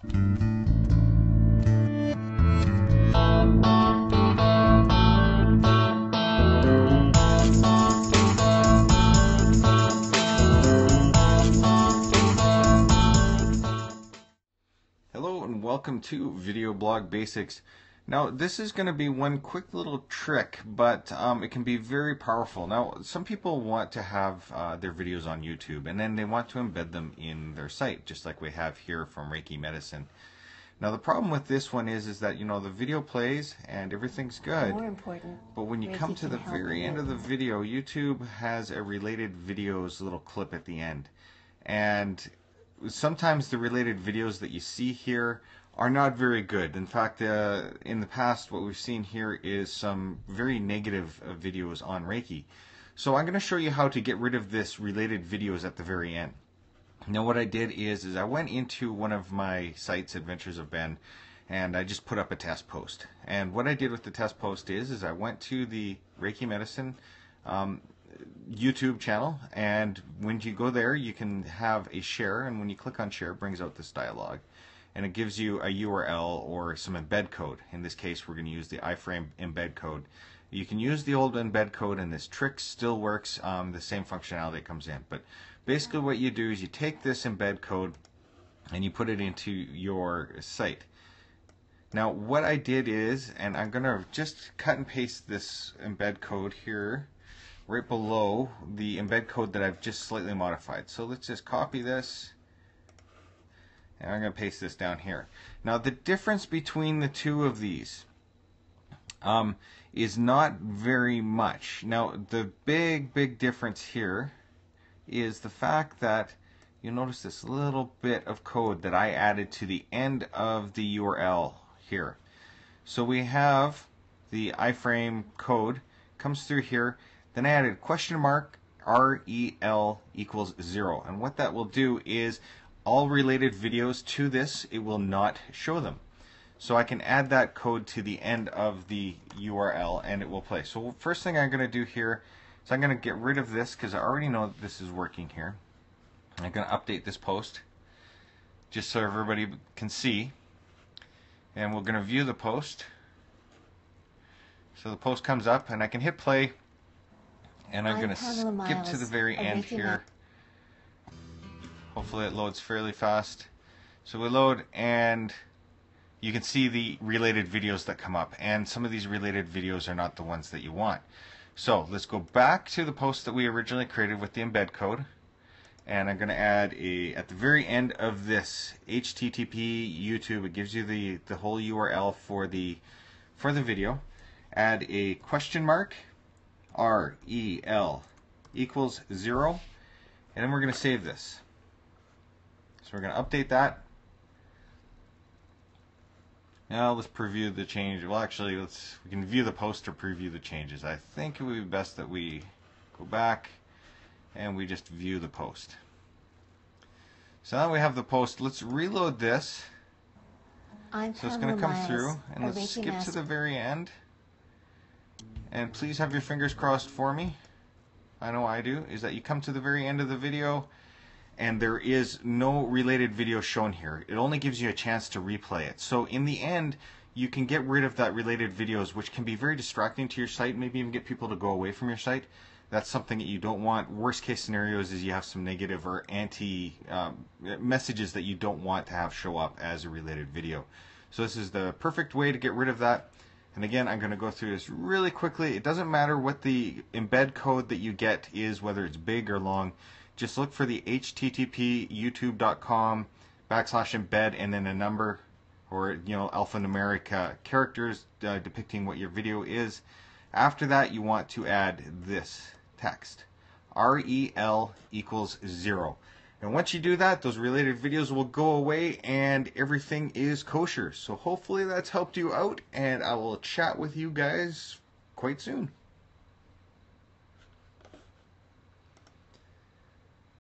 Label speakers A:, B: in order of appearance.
A: Hello and welcome to Video Blog Basics. Now this is going to be one quick little trick, but um, it can be very powerful. Now some people want to have uh, their videos on YouTube and then they want to embed them in their site, just like we have here from Reiki Medicine. Now the problem with this one is, is that you know the video plays and everything's good.
B: More important.
A: But when you
B: Reiki
A: come to the very end of the video, YouTube has a related videos little clip at the end. And sometimes the related videos that you see here are not very good. In fact, uh, in the past, what we've seen here is some very negative uh, videos on Reiki. So I'm going to show you how to get rid of this related videos at the very end. Now what I did is, is I went into one of my sites, Adventures of Ben, and I just put up a test post. And what I did with the test post is, is I went to the Reiki Medicine um, YouTube channel, and when you go there, you can have a share, and when you click on share, it brings out this dialog, and it gives you a URL or some embed code. In this case, we're going to use the iframe embed code. You can use the old embed code, and this trick still works. Um, the same functionality comes in, but basically, what you do is you take this embed code and you put it into your site. Now, what I did is, and I'm going to just cut and paste this embed code here right below the embed code that I've just slightly modified. So let's just copy this and I'm going to paste this down here. Now the difference between the two of these um, is not very much. Now the big, big difference here is the fact that you notice this little bit of code that I added to the end of the URL here. So we have the iframe code comes through here. Then I added question mark REL equals zero. And what that will do is all related videos to this, it will not show them. So I can add that code to the end of the URL and it will play. So first thing I'm going to do here is I'm going to get rid of this because I already know that this is working here. I'm going to update this post just so everybody can see. And we're going to view the post. So the post comes up and I can hit play and I'm going to skip to the very end here. Hopefully it loads fairly fast. So we load and you can see the related videos that come up and some of these related videos are not the ones that you want. So let's go back to the post that we originally created with the embed code and I'm going to add a at the very end of this HTTP YouTube it gives you the the whole URL for the for the video add a question mark R E L equals zero and then we're going to save this so we're going to update that now let's preview the change well actually let's we can view the post or preview the changes I think it would be best that we go back and we just view the post. So now we have the post. Let's reload this.
B: I'm
A: So it's going to come through and let's skip to the very end. And please have your fingers crossed for me. I know I do. Is that you come to the very end of the video and there is no related video shown here. It only gives you a chance to replay it. So in the end, you can get rid of that related videos, which can be very distracting to your site, maybe even get people to go away from your site. That's something that you don't want. Worst case scenarios is you have some negative or anti um, messages that you don't want to have show up as a related video. So this is the perfect way to get rid of that. And again, I'm going to go through this really quickly. It doesn't matter what the embed code that you get is, whether it's big or long. Just look for the http youtube.com backslash embed and then a number or you know alphanumeric uh, characters uh, depicting what your video is. After that, you want to add this text. REL equals zero. And once you do that, those related videos will go away and everything is kosher. So hopefully that's helped you out and I will chat with you guys quite soon.